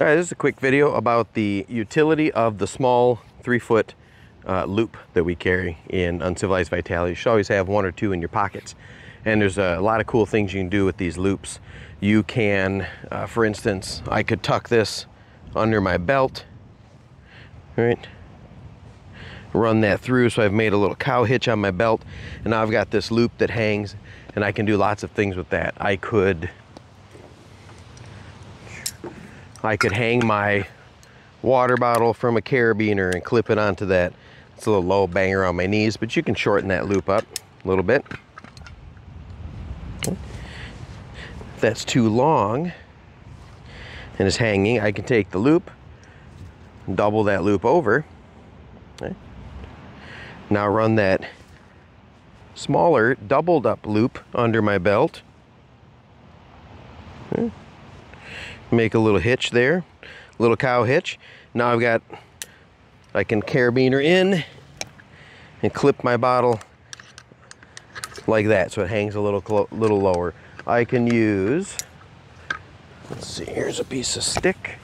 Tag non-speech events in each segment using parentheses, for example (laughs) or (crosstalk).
All right, this is a quick video about the utility of the small three foot uh, loop that we carry in Uncivilized Vitality. You should always have one or two in your pockets. And there's a lot of cool things you can do with these loops. You can, uh, for instance, I could tuck this under my belt, right? Run that through, so I've made a little cow hitch on my belt, and now I've got this loop that hangs, and I can do lots of things with that. I could I could hang my water bottle from a carabiner and clip it onto that. It's a little low banger on my knees, but you can shorten that loop up a little bit. If that's too long and is hanging, I can take the loop, double that loop over. Now run that smaller doubled up loop under my belt. Okay make a little hitch there, little cow hitch. Now I've got, I can carabiner in and clip my bottle like that so it hangs a little, little lower. I can use, let's see, here's a piece of stick.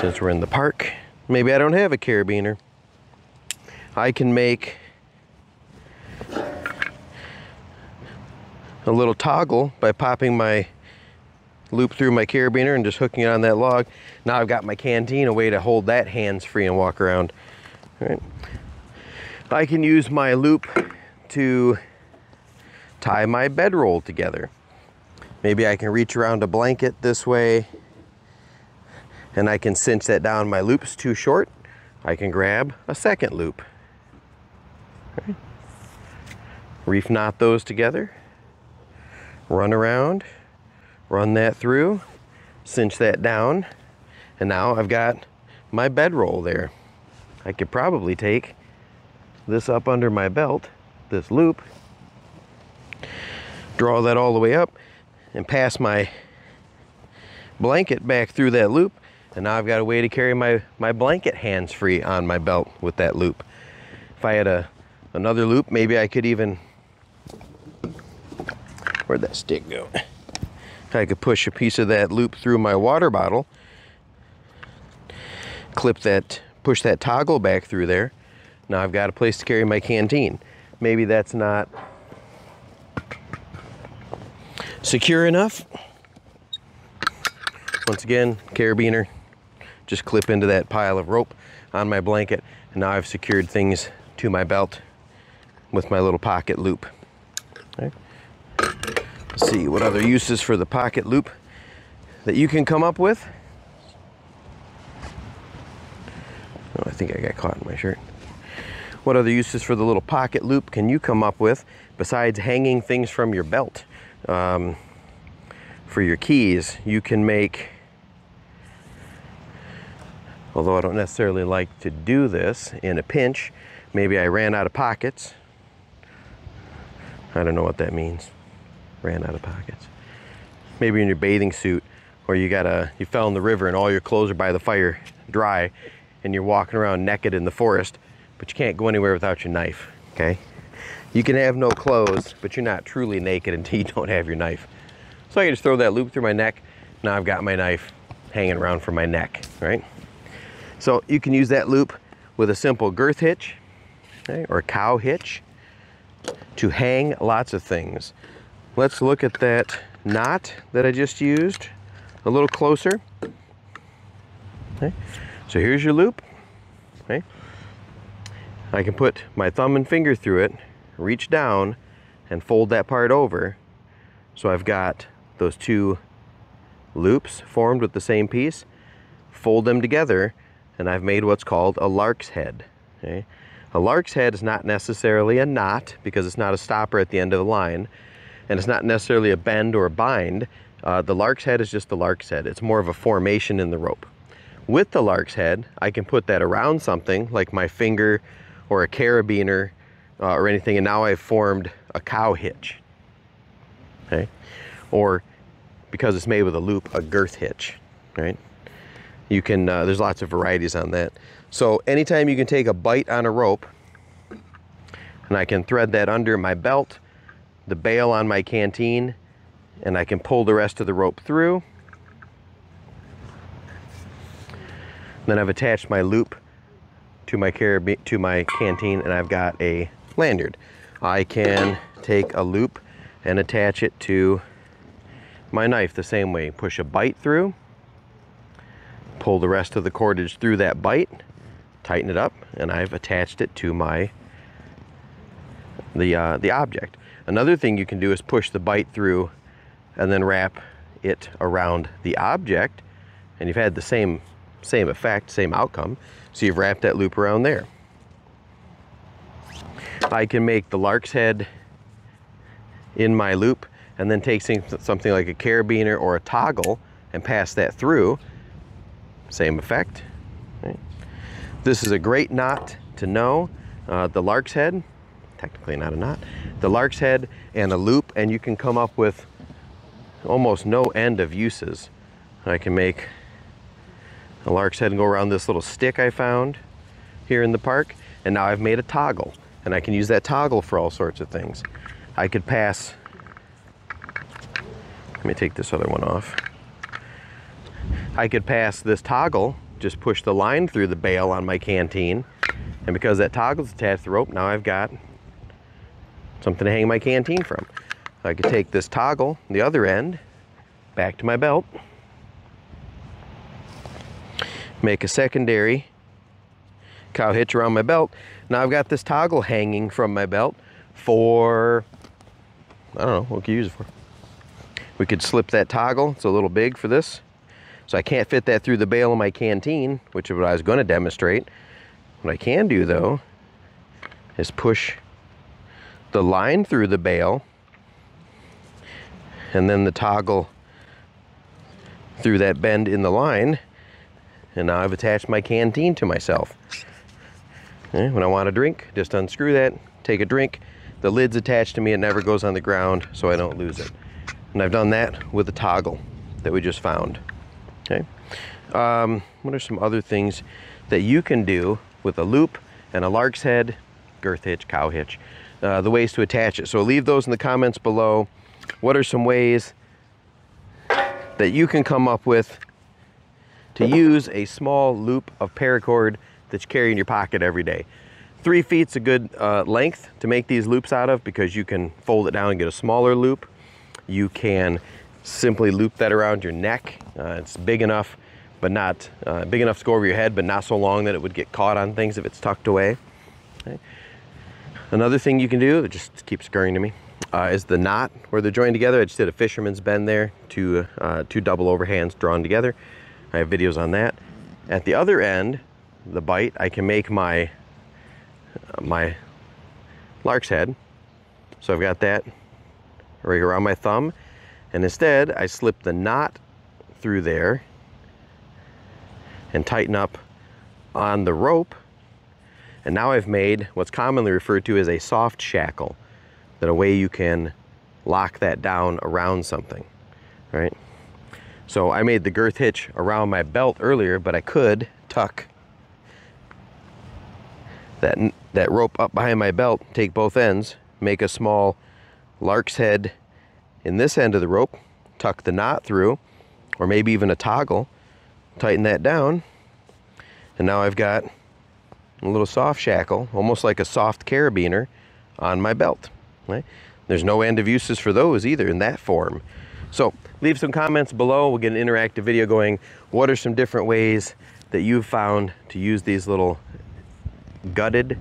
Since we're in the park, maybe I don't have a carabiner. I can make a little toggle by popping my loop through my carabiner and just hooking it on that log. Now I've got my canteen, a way to hold that hands free and walk around. All right. I can use my loop to tie my bedroll together. Maybe I can reach around a blanket this way and I can cinch that down. My loop's too short. I can grab a second loop. Right. Reef knot those together. Run around run that through, cinch that down, and now I've got my bedroll there. I could probably take this up under my belt, this loop, draw that all the way up, and pass my blanket back through that loop, and now I've got a way to carry my, my blanket hands-free on my belt with that loop. If I had a another loop, maybe I could even, where'd that stick go? I could push a piece of that loop through my water bottle, clip that, push that toggle back through there. Now I've got a place to carry my canteen. Maybe that's not secure enough. Once again, carabiner, just clip into that pile of rope on my blanket. And now I've secured things to my belt with my little pocket loop. See what other uses for the pocket loop that you can come up with. Oh, I think I got caught in my shirt. What other uses for the little pocket loop can you come up with besides hanging things from your belt? Um, for your keys, you can make, although I don't necessarily like to do this in a pinch, maybe I ran out of pockets. I don't know what that means ran out of pockets. Maybe in your bathing suit or you got a, you fell in the river and all your clothes are by the fire dry and you're walking around naked in the forest, but you can't go anywhere without your knife, okay? You can have no clothes, but you're not truly naked until you (laughs) don't have your knife. So I just throw that loop through my neck. Now I've got my knife hanging around from my neck, right? So you can use that loop with a simple girth hitch okay, or cow hitch to hang lots of things let's look at that knot that I just used a little closer. Okay. So here's your loop. Okay. I can put my thumb and finger through it, reach down, and fold that part over. So I've got those two loops formed with the same piece, fold them together, and I've made what's called a lark's head. Okay. A lark's head is not necessarily a knot because it's not a stopper at the end of the line and it's not necessarily a bend or a bind. Uh, the lark's head is just the lark's head. It's more of a formation in the rope. With the lark's head, I can put that around something like my finger or a carabiner uh, or anything, and now I've formed a cow hitch. Okay, or because it's made with a loop, a girth hitch. Right? You can. Uh, there's lots of varieties on that. So anytime you can take a bite on a rope, and I can thread that under my belt the bail on my canteen and I can pull the rest of the rope through. Then I've attached my loop to my to my canteen and I've got a lanyard. I can take a loop and attach it to my knife the same way. Push a bite through, pull the rest of the cordage through that bite, tighten it up, and I've attached it to my the uh, the object. Another thing you can do is push the bite through and then wrap it around the object and you've had the same same effect, same outcome. So you've wrapped that loop around there. I can make the lark's head in my loop and then take something like a carabiner or a toggle and pass that through. Same effect. This is a great knot to know. Uh, the lark's head, technically not a knot, the lark's head and a loop and you can come up with almost no end of uses. I can make a lark's head and go around this little stick I found here in the park and now I've made a toggle and I can use that toggle for all sorts of things. I could pass, let me take this other one off. I could pass this toggle, just push the line through the bail on my canteen and because that toggle's attached to the rope, now I've got something to hang my canteen from. I could take this toggle, the other end, back to my belt, make a secondary cow hitch around my belt. Now I've got this toggle hanging from my belt for, I don't know, what can you use it for? We could slip that toggle, it's a little big for this. So I can't fit that through the bail of my canteen, which is what I was gonna demonstrate. What I can do though, is push the line through the bail and then the toggle through that bend in the line and now I've attached my canteen to myself. Okay, when I want a drink, just unscrew that, take a drink. The lid's attached to me, it never goes on the ground so I don't lose it. And I've done that with the toggle that we just found. Okay. Um, what are some other things that you can do with a loop and a lark's head, girth hitch, cow hitch, uh, the ways to attach it. So leave those in the comments below. What are some ways that you can come up with to use a small loop of paracord that you carry in your pocket every day. Three feet's a good uh, length to make these loops out of because you can fold it down and get a smaller loop. You can simply loop that around your neck. Uh, it's big enough, but not uh, big enough to go over your head, but not so long that it would get caught on things if it's tucked away. Okay. Another thing you can do, it just keeps occurring to me, uh, is the knot where they're joined together. I just did a fisherman's bend there, two, uh, two double overhands drawn together. I have videos on that. At the other end, the bite, I can make my, uh, my lark's head. So I've got that right around my thumb. And instead, I slip the knot through there and tighten up on the rope. And now I've made what's commonly referred to as a soft shackle, that a way you can lock that down around something, right? So I made the girth hitch around my belt earlier, but I could tuck that, that rope up behind my belt, take both ends, make a small lark's head in this end of the rope, tuck the knot through, or maybe even a toggle, tighten that down, and now I've got a little soft shackle, almost like a soft carabiner on my belt. Right? There's no end of uses for those either in that form. So leave some comments below. We'll get an interactive video going. What are some different ways that you've found to use these little gutted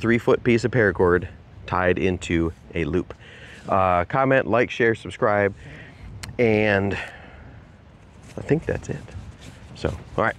three foot piece of paracord tied into a loop? Uh, comment, like, share, subscribe, and I think that's it. So, all right.